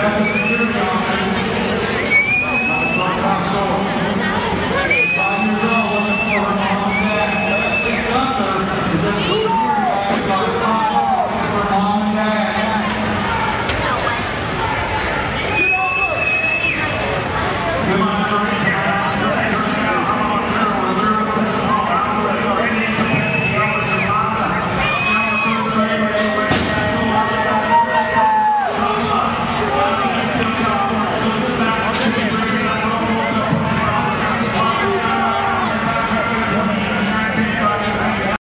Self-Security Office.